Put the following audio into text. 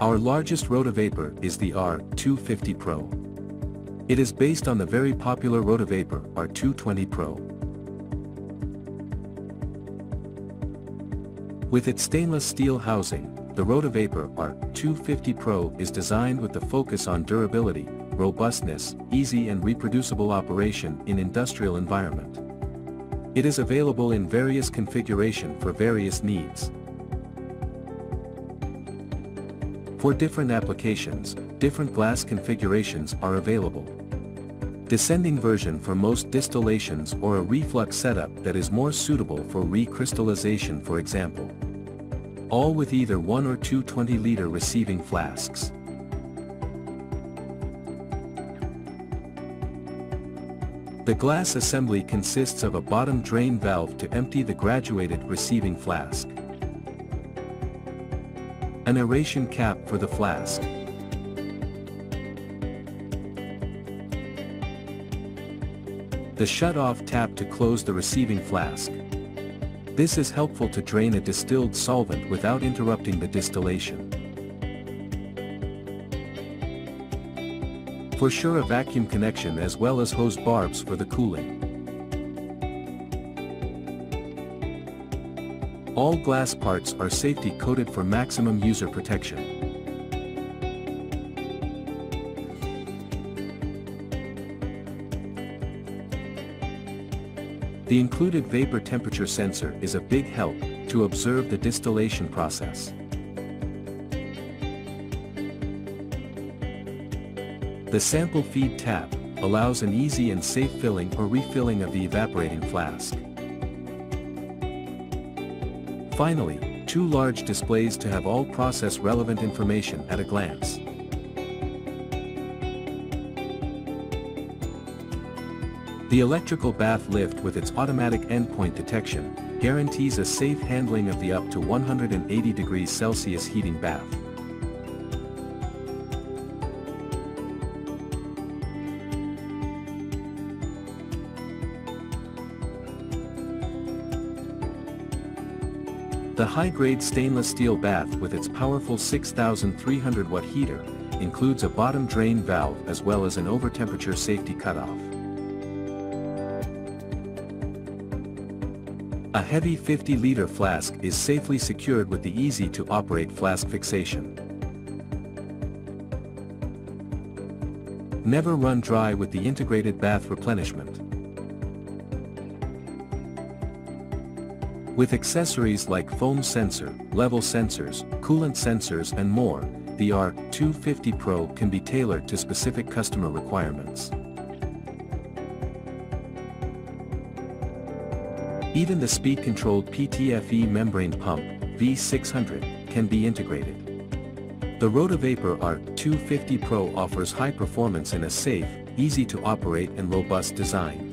Our largest rotavapor is the R250 Pro. It is based on the very popular rotavapor R220 Pro. With its stainless steel housing, the Rotavapor R250 Pro is designed with the focus on durability, robustness, easy and reproducible operation in industrial environment. It is available in various configuration for various needs. For different applications, different glass configurations are available. Descending version for most distillations or a reflux setup that is more suitable for recrystallization for example. All with either one or two 20-liter receiving flasks. The glass assembly consists of a bottom drain valve to empty the graduated receiving flask an aeration cap for the flask. The shut-off tap to close the receiving flask. This is helpful to drain a distilled solvent without interrupting the distillation. For sure a vacuum connection as well as hose barbs for the cooling. All glass parts are safety coated for maximum user protection. The included vapor temperature sensor is a big help to observe the distillation process. The sample feed tap allows an easy and safe filling or refilling of the evaporating flask. Finally, two large displays to have all process relevant information at a glance. The electrical bath lift with its automatic endpoint detection, guarantees a safe handling of the up to 180 degrees Celsius heating bath. The high-grade stainless steel bath with its powerful 6300 watt heater, includes a bottom drain valve as well as an over-temperature safety cutoff. A heavy 50-liter flask is safely secured with the easy-to-operate flask fixation. Never run dry with the integrated bath replenishment. With accessories like foam sensor, level sensors, coolant sensors and more, the R250 Pro can be tailored to specific customer requirements. Even the speed-controlled PTFE membrane pump, V600, can be integrated. The Rotavapor R250 Pro offers high performance in a safe, easy to operate and robust design.